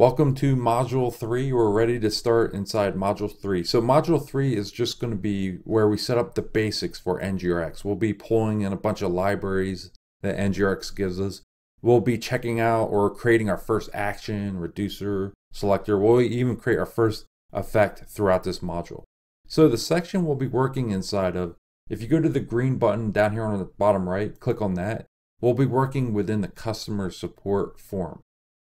Welcome to Module 3. We're ready to start inside Module 3. So Module 3 is just going to be where we set up the basics for NGRX. We'll be pulling in a bunch of libraries that NGRX gives us. We'll be checking out or creating our first action, reducer, selector. We'll even create our first effect throughout this module. So the section we'll be working inside of, if you go to the green button down here on the bottom right, click on that, we'll be working within the customer support form.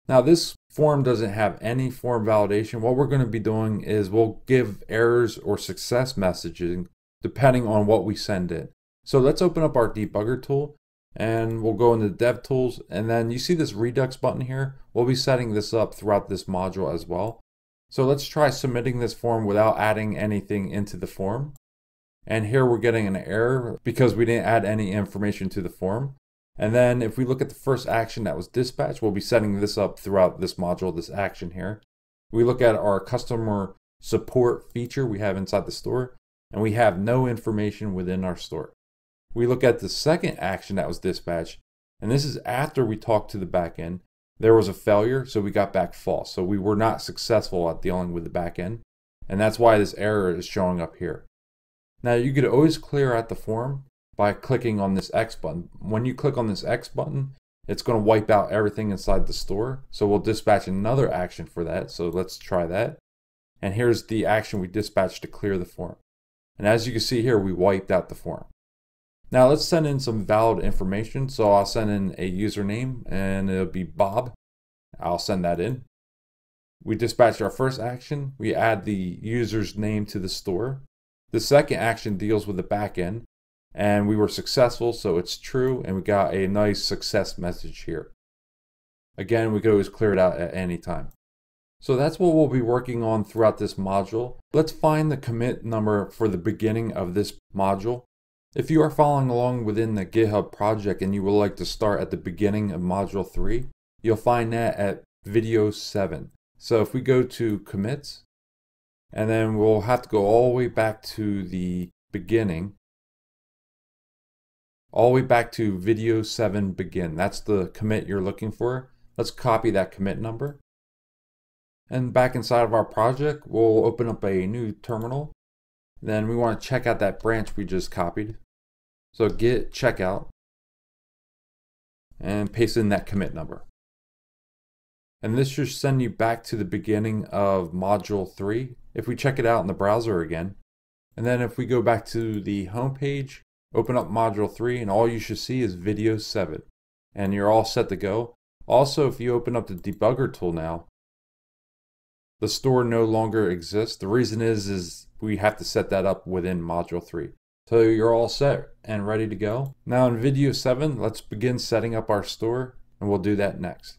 Now this form doesn't have any form validation. What we're going to be doing is we'll give errors or success messaging depending on what we send in. So let's open up our debugger tool and we'll go into dev tools and then you see this redux button here. We'll be setting this up throughout this module as well. So let's try submitting this form without adding anything into the form. And here we're getting an error because we didn't add any information to the form. And then if we look at the first action that was dispatched, we'll be setting this up throughout this module, this action here. We look at our customer support feature we have inside the store, and we have no information within our store. We look at the second action that was dispatched, and this is after we talked to the backend. There was a failure, so we got back false. So we were not successful at dealing with the backend, and that's why this error is showing up here. Now you could always clear out the form by clicking on this X button. When you click on this X button, it's going to wipe out everything inside the store. So we'll dispatch another action for that. So let's try that. And here's the action we dispatched to clear the form. And as you can see here, we wiped out the form. Now let's send in some valid information. So I'll send in a username and it'll be Bob. I'll send that in. We dispatch our first action. We add the user's name to the store. The second action deals with the backend and we were successful, so it's true, and we got a nice success message here. Again, we could always clear it out at any time. So that's what we'll be working on throughout this module. Let's find the commit number for the beginning of this module. If you are following along within the GitHub project and you would like to start at the beginning of module 3, you'll find that at video 7. So if we go to commits, and then we'll have to go all the way back to the beginning all the way back to video 7 begin. That's the commit you're looking for. Let's copy that commit number. And back inside of our project, we'll open up a new terminal. Then we want to check out that branch we just copied. So git checkout and paste in that commit number. And this should send you back to the beginning of module 3 if we check it out in the browser again. And then if we go back to the home page, Open up module 3 and all you should see is video 7 and you're all set to go. Also, if you open up the debugger tool now, the store no longer exists. The reason is, is we have to set that up within module 3. So you're all set and ready to go. Now in video 7, let's begin setting up our store and we'll do that next.